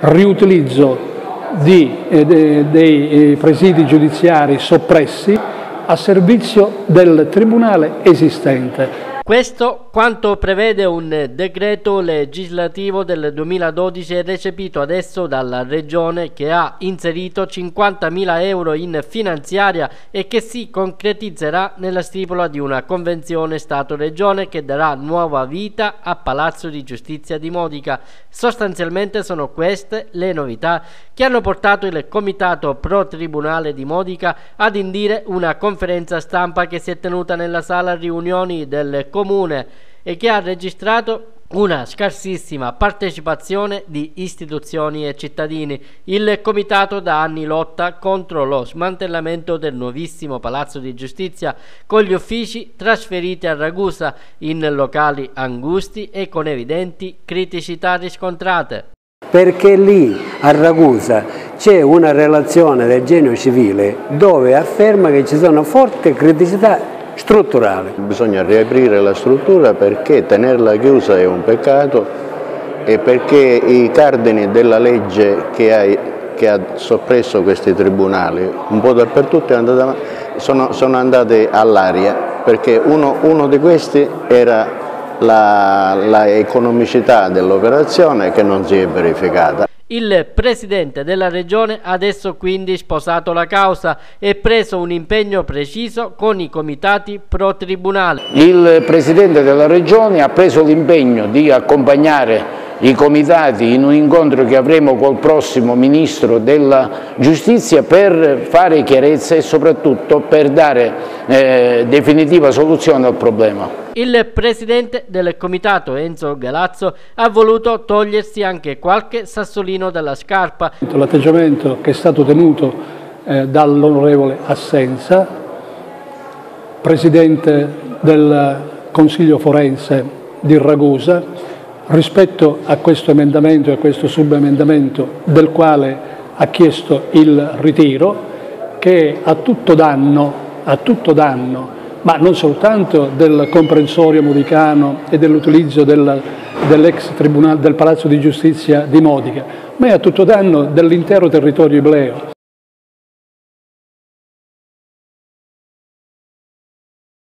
riutilizzo di, eh, de, dei eh, presidi giudiziari soppressi a servizio del Tribunale esistente. Questo quanto prevede un decreto legislativo del 2012 recepito adesso dalla Regione che ha inserito 50.000 euro in finanziaria e che si concretizzerà nella stipula di una convenzione Stato-Regione che darà nuova vita a Palazzo di Giustizia di Modica. Sostanzialmente sono queste le novità che hanno portato il Comitato Pro Tribunale di Modica ad indire una conferenza stampa che si è tenuta nella sala riunioni del Comitato comune e che ha registrato una scarsissima partecipazione di istituzioni e cittadini. Il comitato da anni lotta contro lo smantellamento del nuovissimo Palazzo di Giustizia con gli uffici trasferiti a Ragusa in locali angusti e con evidenti criticità riscontrate. Perché lì a Ragusa c'è una relazione del genio civile dove afferma che ci sono forti criticità strutturale. Bisogna riaprire la struttura perché tenerla chiusa è un peccato e perché i cardini della legge che ha, che ha soppresso questi tribunali un po' dappertutto andata, sono, sono, andati all'aria perché uno, uno di questi era la, la economicità dell'operazione che non si è verificata. Il presidente della regione ha adesso quindi sposato la causa e preso un impegno preciso con i comitati pro tribunale. Il presidente della regione ha preso l'impegno di accompagnare i comitati in un incontro che avremo col prossimo Ministro della Giustizia per fare chiarezza e soprattutto per dare eh, definitiva soluzione al problema. Il presidente del comitato Enzo Galazzo ha voluto togliersi anche qualche sassolino dalla scarpa. L'atteggiamento che è stato tenuto eh, dall'onorevole Assenza, presidente del Consiglio Forense di Ragusa, rispetto a questo emendamento e a questo subemendamento del quale ha chiesto il ritiro che a tutto danno, a tutto danno ma non soltanto del comprensorio modicano e dell'utilizzo del, dell'ex tribunale del Palazzo di Giustizia di Modica, ma è a tutto danno dell'intero territorio ibleo.